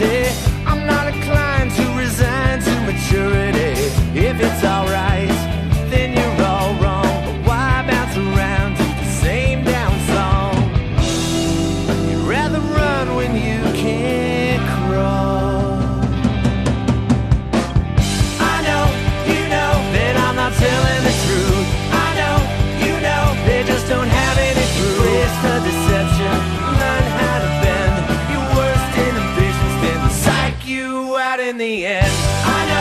empty. I'm not inclined to resign to maturity. If it's alright, then you're all wrong. But why bounce around to the same down song? You'd rather run when you can. in the end.